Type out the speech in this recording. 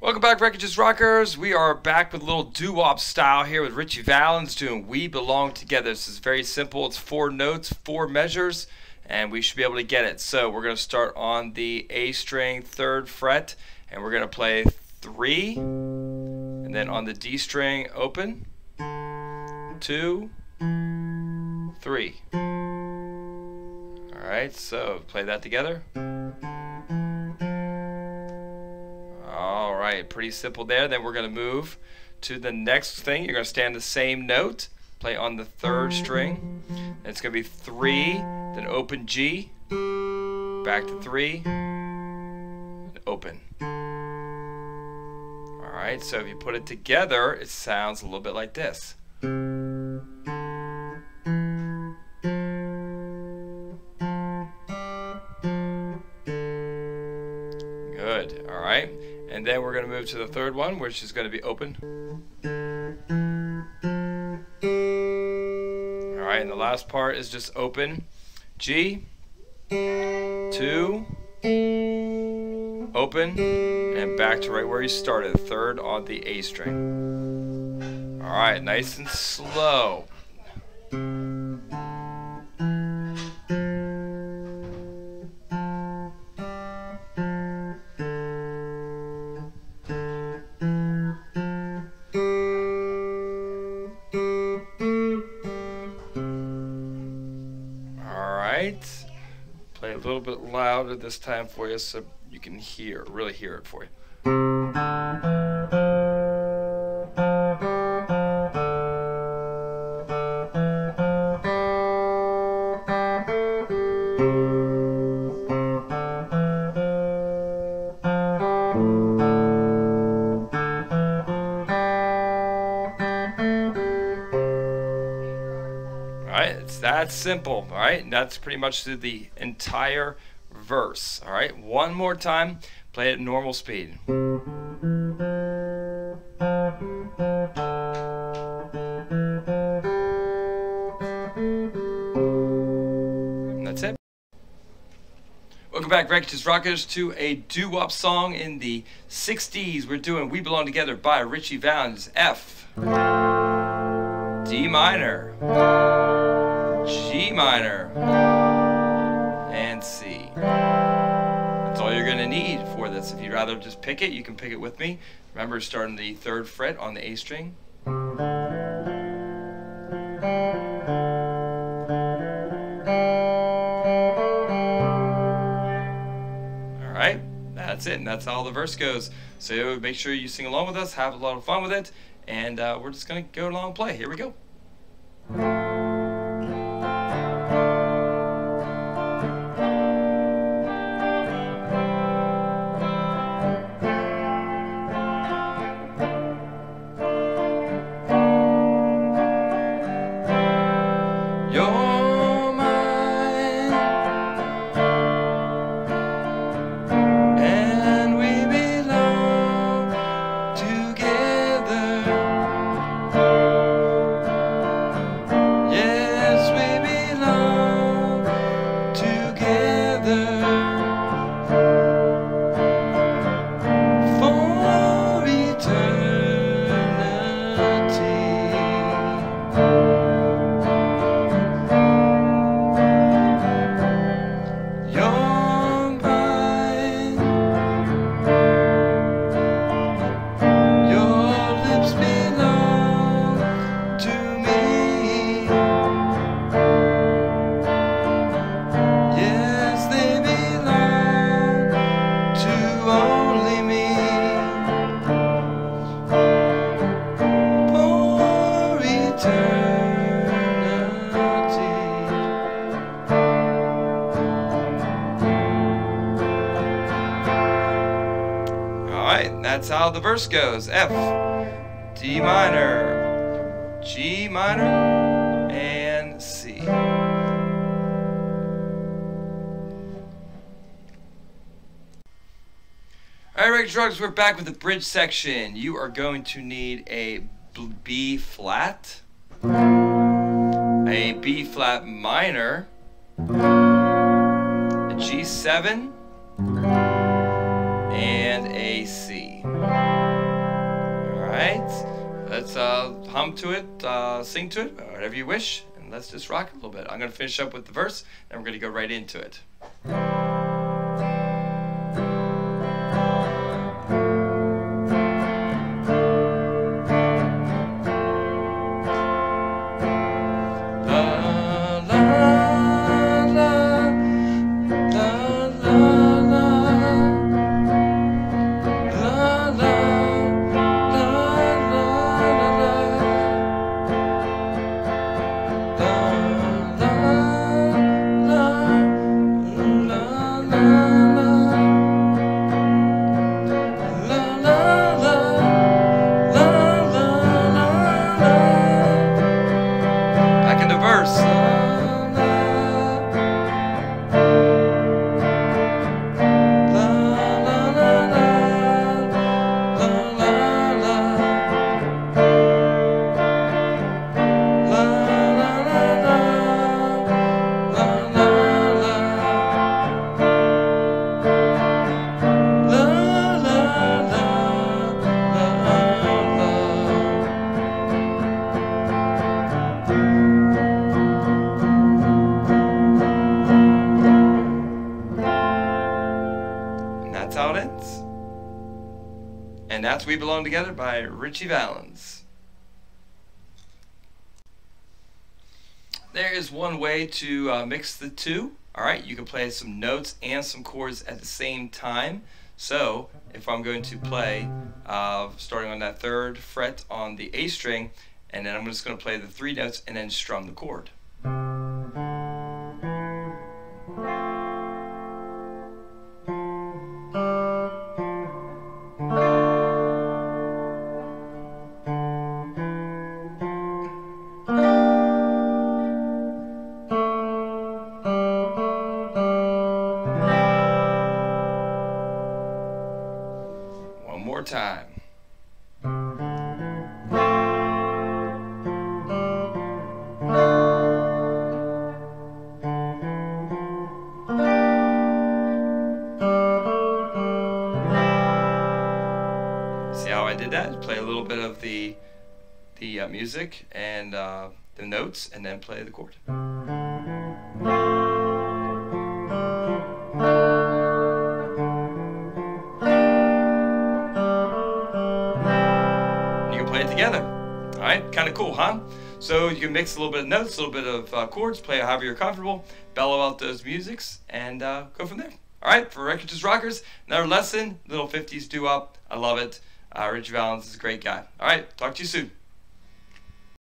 Welcome back, Rekich's Rockers. We are back with a little doo-wop style here with Richie Valens doing We Belong Together. This is very simple. It's four notes, four measures, and we should be able to get it. So we're going to start on the A string, third fret, and we're going to play three, and then on the D string, open, two, three. All right, so play that together. All right, pretty simple there. Then we're going to move to the next thing. You're going to stand the same note, play on the third string. It's going to be three, then open G, back to three, and open. Right, so if you put it together, it sounds a little bit like this. Good, all right. And then we're going to move to the third one, which is going to be open. All right, and the last part is just open. G, two, open, and back to right where you started, third on the A string. All right, nice and slow. All right. Play a little bit louder this time for you so you can hear, really hear it for you. All right, it's that simple. All right, and that's pretty much the entire verse. All right, one more time. Play it at normal speed. That's it. Welcome back, Rekich's Rockers, to a doo-wop song in the 60s. We're doing We Belong Together by Ritchie Valens. F, D minor, G minor, and. That's all you're going to need for this. If you'd rather just pick it, you can pick it with me. Remember, starting the third fret on the A string. All right, that's it, and that's how the verse goes. So make sure you sing along with us, have a lot of fun with it, and uh, we're just gonna go along and play. Here we go. Right, that's how the verse goes. F, D minor, G minor, and C. All right, Drugs, we're back with the bridge section. You are going to need a B flat, a B flat minor, a G7, uh, hum to it, uh, sing to it, whatever you wish, and let's just rock a little bit. I'm going to finish up with the verse, and we're going to go right into it. That's We Belong Together by Richie Valens. There is one way to uh, mix the two. All right, you can play some notes and some chords at the same time. So if I'm going to play, uh, starting on that third fret on the A string, and then I'm just going to play the three notes and then strum the chord. Time. See how I did that? Play a little bit of the the uh, music and uh, the notes, and then play the chord. Right, kind of cool, huh? So you can mix a little bit of notes, a little bit of uh, chords, play however you're comfortable, bellow out those musics, and uh, go from there. All right, for Rekich's Rockers, another lesson, little 50s doo-wop. I love it. Uh, Rich Valens is a great guy. All right, talk to you soon.